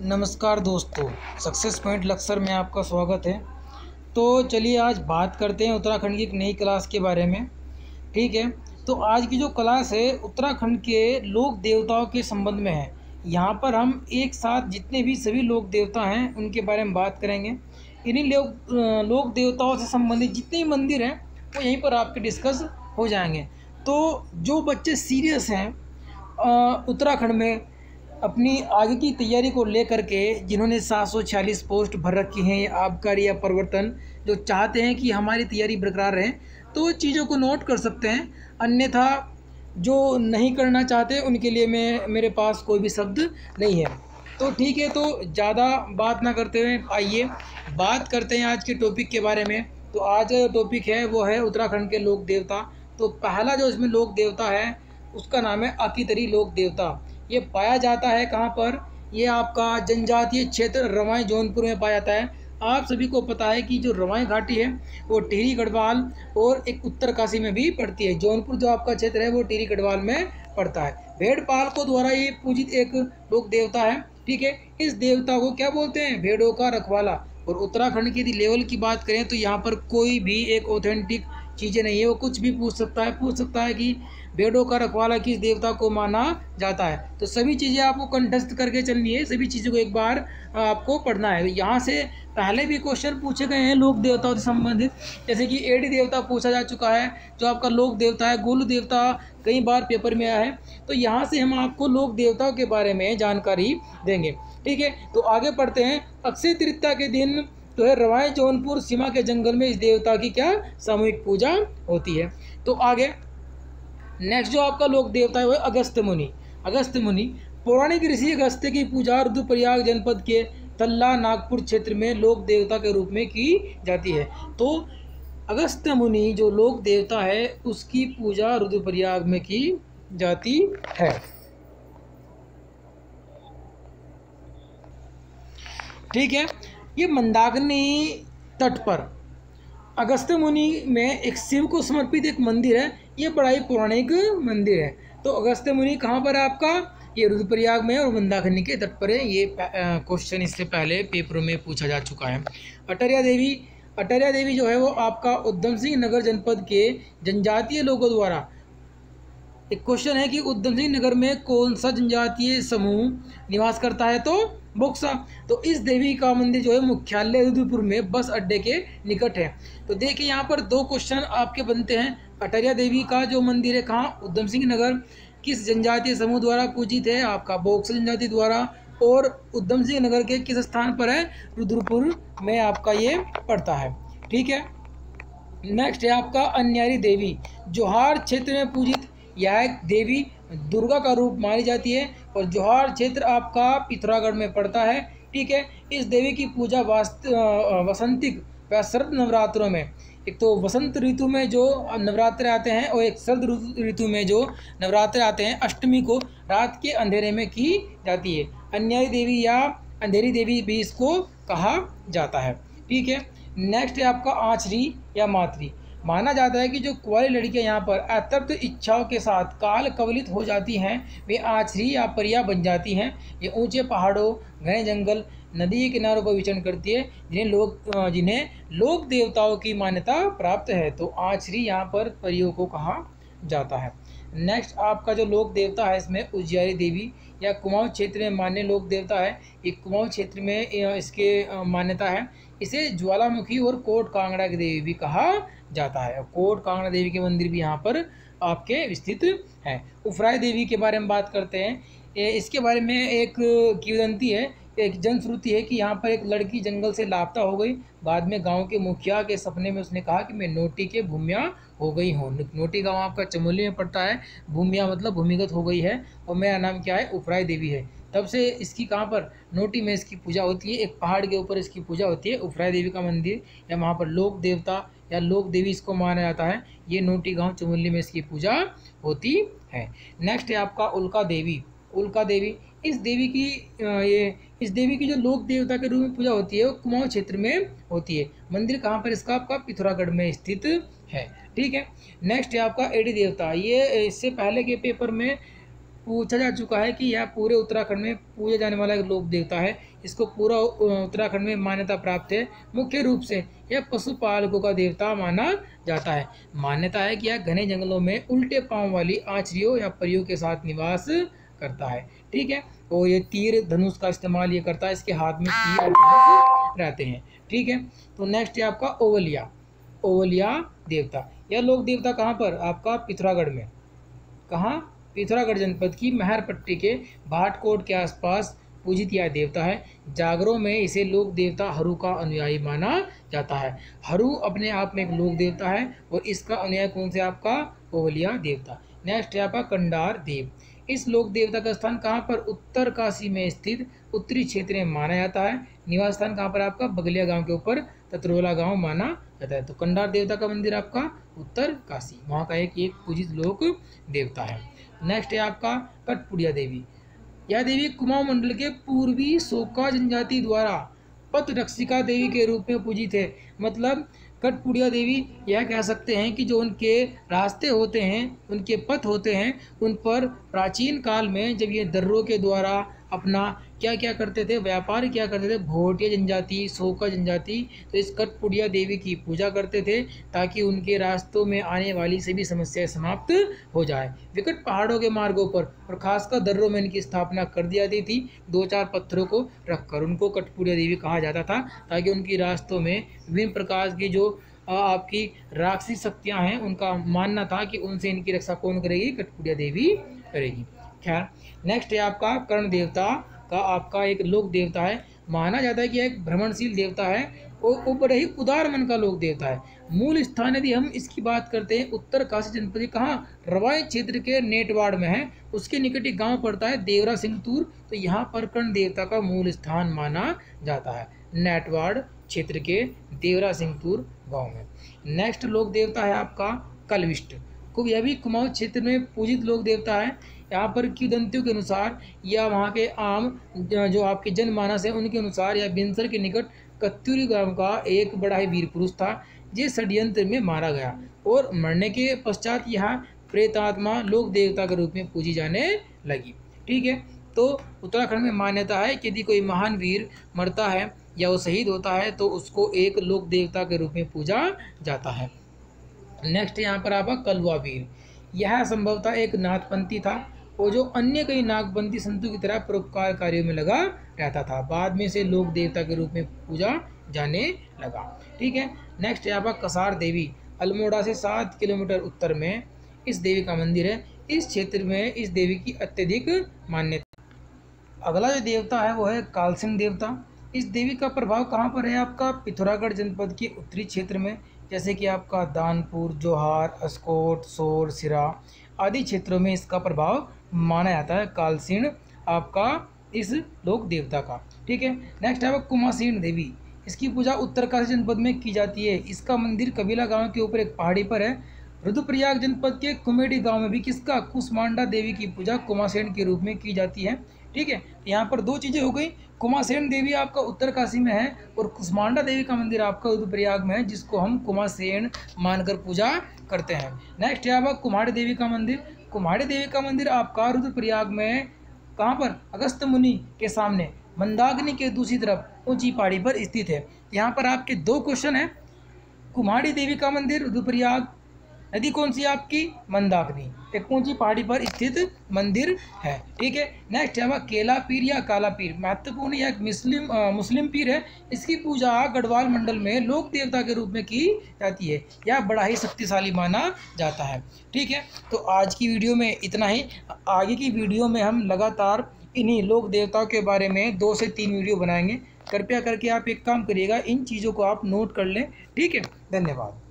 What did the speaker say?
नमस्कार दोस्तों success point Laksar में आपका स्वागत है। तो चलिए आज बात करते हैं उत्तराखंड की एक नई क्लास के बारे में। ठीक है? तो आज की जो क्लास है, उत्तराखंड के लोक देवताओं के संबंध में है। यहाँ पर हम एक साथ जितने भी सभी लोक देवता हैं, उनके बारे में बात करेंगे। इन्हीं लोक लोक देवताओं से संबंधित जितने भी मंदिर हैं, वो यहीं पर आपके डिस्कस हो जाएँगे। तो जो बच्चे सीरियस हैं उत्तराखंड में अपनी आगे की तैयारी को लेकर के जिन्होंने सात सौ छियालीस पोस्ट भर रखी हैं, या आबकारी या परिवर्तन जो चाहते हैं कि हमारी तैयारी बरकरार रहे तो चीज़ों को नोट कर सकते हैं। अन्यथा जो नहीं करना चाहते, उनके लिए मैं, मेरे पास कोई भी शब्द नहीं है। तो ठीक है तो ज़्यादा बात ना करते हुए आइए, बात करते हैं आज के टॉपिक के बारे में। तो आज का जो टॉपिक है, वो है उत्तराखंड के लोक देवता। तो पहला जो इसमें लोक देवता है, उसका नाम है अकीतरी लोक देवता। ये पाया जाता है कहाँ पर? ये आपका जनजातीय क्षेत्र रवाई जौनपुर में पाया जाता है। आप सभी को पता है कि जो रवाई घाटी है, वो टिहरी गढ़वाल और एक उत्तरकाशी में भी पड़ती है। जौनपुर जो आपका क्षेत्र है, वो टिहरी गढ़वाल में पड़ता है। भेड़पाल को द्वारा ये पूजित एक लोक देवता है, ठीक है? इस देवता को क्या बोलते हैं? भेड़ों का रखवाला। और उत्तराखंड की यदि लेवल की बात करें तो यहाँ पर कोई भी एक ऑथेंटिक चीज़ें नहीं है। वो कुछ भी पूछ सकता है, पूछ सकता है कि भेड़ों का रखवाला किस देवता को माना जाता है? तो सभी चीज़ें आपको कंठस्थ करके चलनी है। सभी चीज़ों को एक बार आपको पढ़ना है। यहाँ से पहले भी क्वेश्चन पूछे गए हैं लोक देवताओं से संबंधित। जैसे कि एडी देवता पूछा जा चुका है, जो आपका लोक देवता है, गोलू देवता कई बार पेपर में आया है। तो यहाँ से हम आपको लोक देवताओं के बारे में जानकारी देंगे। ठीक है? तो आगे पढ़ते हैं। अक्षय तृतीया के दिन तो है, रवाई जौनपुर सीमा के जंगल में इस देवता की क्या सामूहिक पूजा होती है? तो आगे नेक्स्ट जो आपका लोक देवता है वो अगस्त मुनि। अगस्त मुनि, पौराणिक ऋषि अगस्त्य की पूजा रुद्रप्रयाग जनपद के तल्ला नागपुर क्षेत्र में लोक देवता के रूप में की जाती है। तो अगस्त मुनि जो लोक देवता है, उसकी पूजा रुद्रप्रयाग में की जाती है। ठीक है? ये मंदाकिनी तट पर अगस्त मुनि में एक शिव को समर्पित एक मंदिर है। ये बड़ा ही पौराणिक मंदिर है। तो अगस्त्य मुनि कहाँ पर है आपका? ये रुद्रप्रयाग में और मंदाकिनी के तट पर है। ये क्वेश्चन इससे पहले पेपरों में पूछा जा चुका है। अटरिया देवी अटरिया देवी जो है वो आपका उद्धम सिंह नगर जनपद के जनजातीय लोगों द्वारा एक क्वेश्चन है कि उद्धम सिंह नगर में कौन सा जनजातीय समूह निवास करता है? तो बोक्सा। तो इस देवी का मंदिर जो है, मुख्यालय रुद्रपुर में बस अड्डे के निकट है। तो देखिए, यहाँ पर दो क्वेश्चन आपके बनते हैं। अटरिया देवी का जो मंदिर है, कहाँ? उधम सिंह नगर। किस जनजातीय समूह द्वारा पूजित है? आपका बोक्सा जनजाति द्वारा। और उधम सिंह नगर के किस स्थान पर है? रुद्रपुर में आपका ये पड़ता है। ठीक है? नेक्स्ट है आपका अन्यारी देवी। जोहार क्षेत्र में पूजित यह देवी दुर्गा का रूप मानी जाती है और जोहार क्षेत्र आपका पिथौरागढ़ में पड़ता है, ठीक है? इस देवी की पूजा वास्त वसंतिक व शरद नवरात्रों में। एक तो वसंत ऋतु में जो नवरात्र आते हैं और एक शरद ऋतु में जो नवरात्र आते हैं, अष्टमी को रात के अंधेरे में की जाती है। अन्यायी देवी या अंधेरी देवी भी इसको कहा जाता है, ठीक है? नेक्स्ट है आपका आचरी या मातरी। माना जाता है कि जो कुंवारी लड़कियाँ यहाँ पर अतप्त इच्छाओं के साथ काल कवलित हो जाती हैं, वे आछरी या परिया बन जाती हैं। ये ऊँचे पहाड़ों, घने जंगल, नदी के किनारों पर विचरण करती है, जिन्हें लोग जिन्हें लोक देवताओं की मान्यता प्राप्त है। तो आछरी यहाँ पर परियों को कहा जाता है। नेक्स्ट आपका जो लोक देवता है, इसमें उज्जैरी देवी या कुमाऊँ क्षेत्र में मान्य लोक देवता है। ये कुमाऊँ क्षेत्र में इसके मान्यता है। इसे ज्वालामुखी और कोट कांगड़ा की देवी भी कहा जाता है। कोट कांगड़ा देवी के मंदिर भी यहाँ पर आपके स्थित हैं। उफराय देवी के बारे में बात करते हैं। इसके बारे में एक किवदंती है, एक जनश्रुति है कि यहाँ पर एक लड़की जंगल से लापता हो गई। बाद में गाँव के मुखिया के सपने में उसने कहा कि मैं नोटी के भूमिया हो गई हूँ। नोटी गाँव आपका चमोली में पड़ता है। भूमिया मतलब भूमिगत हो गई है। और मेरा नाम क्या है? उफराय देवी है। तब से इसकी कहाँ पर? नोटी में इसकी पूजा होती है, एक पहाड़ के ऊपर इसकी पूजा होती है, उफराय देवी का मंदिर, या वहाँ पर लोक देवता, या लोक देवी इसको माना जाता है, ये नोटी गाँव चमुल्ली में इसकी पूजा होती है। नेक्स्ट है आपका उल्का देवी। उल्का देवी, इस देवी की ये, इस देवी की जो लोक देवता के रूप में पूजा होती है, वो कुमाऊँ क्षेत्र में होती है। मंदिर कहाँ पर इसका, आपका पिथौरागढ़ में स्थित है। ठीक है। नेक्स्ट है आपका एडी देवता। ये, इससे पहले के पेपर में पूछा जा चुका है कि यह पूरे उत्तराखंड में पूजा जाने वाला एक लोक देवता है। इसको पूरा उत्तराखंड में मान्यता प्राप्त है। मुख्य रूप से यह पशुपालकों का देवता माना जाता है। मान्यता है कि यह घने जंगलों में उल्टे पाँव वाली आचरियों या परियों के साथ निवास करता है। ठीक है? और ये तीर धनुष का इस्तेमाल ये करता है। इसके हाथ में तीर और धनुष रहते हैं। ठीक है? तो नेक्स्ट है आपका ओवलिया। ओवलिया देवता। यह लोक देवता कहाँ पर? आपका पिथौरागढ़ में। कहाँ? पिथौरागढ़ जनपद की महर पट्टी के भाटकोट के आसपास पूजित यह देवता है। जागरों में इसे लोक देवता हरू का अनुयायी माना जाता है। हरू अपने आप में एक लोक देवता है और इसका अनुयायी कौन से आपका? ओवलिया देवता। नेक्स्ट है आपका कंडार देव। इस लोक देवता का स्थान कहाँ पर? उत्तर काशी में स्थित उत्तरी क्षेत्र में माना जाता है। निवास स्थान कहाँ पर? आपका बगलिया गाँव के ऊपर, तत्रोला गाँव माना जाता है तो कंडार देवता का मंदिर आपका उत्तर काशी, वहाँ का एक एक पूजित लोक देवता है। नेक्स्ट है आपका कटपुड़िया देवी। यह देवी कुमाऊं मंडल के पूर्वी सोका जनजाति द्वारा पथ रक्षिका देवी के रूप में पूजित है। मतलब कटपुड़िया देवी यह कह सकते हैं कि जो उनके रास्ते होते हैं, उनके पथ होते हैं, उन पर प्राचीन काल में जब ये दर्रों के द्वारा अपना क्या क्या करते थे, व्यापार क्या करते थे, भोटिया जनजाति सोका जनजाति तो इस कटपुड़िया देवी की पूजा करते थे ताकि उनके रास्तों में आने वाली सभी समस्याएँ समाप्त हो जाए। विकट पहाड़ों के मार्गों पर और खासकर दर्रों में इनकी स्थापना कर दी जाती थी। दो चार पत्थरों को रखकर उनको कटपुड़िया देवी कहा जाता था ताकि उनकी रास्तों में विभिन्न प्रकार की जो आपकी राक्षसी शक्तियाँ हैं, उनका मानना था कि उनसे इनकी रक्षा कौन करेगी? कटपुड़िया देवी करेगी। खैर नेक्स्ट है आपका कर्ण देवता का आपका एक लोक देवता है। माना जाता है कि एक भ्रमणशील देवता है और बड़े ही उदार मन का लोक देवता है। मूल स्थान यदि हम इसकी बात करते हैं, उत्तर काशी जनपद कहाँ? रवाई क्षेत्र के नेटवाड़ में है। उसके निकट एक गाँव पड़ता है, देवरा सिंहतूर। तो यहाँ पर कर्ण देवता का मूल स्थान माना जाता है। नेटवाड़ क्षेत्र के देवरा सिंहतूर गाँव में। नेक्स्ट लोक देवता है आपका कलविष्ट। यह भी कुमाऊं क्षेत्र में पूजित लोक देवता है। यहाँ पर किदंतियों के अनुसार या वहाँ के आम जो आपके जनमानस है, उनके अनुसार या बिंसर के निकट कत्यूरी गाँव का एक बड़ा ही वीर पुरुष था, जिस षड्यंत्र में मारा गया और मरने के पश्चात यहाँ प्रेतात्मा लोक देवता के रूप में पूजी जाने लगी। ठीक है तो उत्तराखंड में मान्यता है कि यदि कोई महान वीर मरता है या वो शहीद होता है तो उसको एक लोक देवता के रूप में पूजा जाता है। नेक्स्ट यहाँ पर आपका कलवा वीर यह संभवतः एक नाथपंथी था और जो अन्य कई नागपंथी संतों की तरह परोपकार कार्यों में लगा रहता था। बाद में से लोक देवता के रूप में पूजा जाने लगा। ठीक है? नेक्स्ट यहाँ पर कसार देवी, अल्मोड़ा से सात किलोमीटर उत्तर में इस देवी का मंदिर है। इस क्षेत्र में इस देवी की अत्यधिक मान्यता। अगला जो देवता है वो है कालसिंह देवता। इस देवी का प्रभाव कहाँ पर है आपका? पिथौरागढ़ जनपद के उत्तरी क्षेत्र में। जैसे कि आपका दानपुर, जोहार, अस्कोट, सोर, सिरा आदि क्षेत्रों में इसका प्रभाव माना जाता है। कालसीण आपका इस लोक देवता का। ठीक है नेक्स्ट है कुमासीण देवी। इसकी पूजा उत्तरकाशी जनपद में की जाती है। इसका मंदिर कबीला गाँव के ऊपर एक पहाड़ी पर है। रुद्रप्रयाग जनपद के कुमेडी गाँव में भी किसका कुसमांडा देवी की पूजा कुमासेन के रूप में की जाती है। ठीक है? यहाँ पर दो चीज़ें हो गई। कुमासेन देवी आपका उत्तरकाशी में है और कुसमांडा देवी का मंदिर आपका रुद्रप्रयाग में है, जिसको हम कुमासेन मानकर पूजा करते हैं। नेक्स्ट है आपका कुमारी देवी का मंदिर। कुमारी देवी का मंदिर आपका रुद्रप्रयाग में कहाँ पर? अगस्त मुनि के सामने, मंदाग्नि के दूसरी तरफ़, ऊँची पहाड़ी पर स्थित है। यहाँ पर आपके दो क्वेश्चन हैं। कुम्हाड़ी देवी का मंदिर, रुद्रप्रयाग नदी कौन सी आपकी? मंदाकिनी। एक ऊँची पहाड़ी पर स्थित मंदिर है। ठीक है? नेक्स्ट है केला पीर या काला पीर। महत्वपूर्ण यह एक मुस्लिम आ, मुस्लिम पीर है। इसकी पूजा गढ़वाल मंडल में लोक देवता के रूप में की जाती है। यह बड़ा ही शक्तिशाली माना जाता है। ठीक है? तो आज की वीडियो में इतना ही। आगे की वीडियो में हम लगातार इन्हीं लोक देवताओं के बारे में दो से तीन वीडियो बनाएँगे। कृपया करके आप एक काम करिएगा। इन चीज़ों को आप नोट कर लें। ठीक है? धन्यवाद।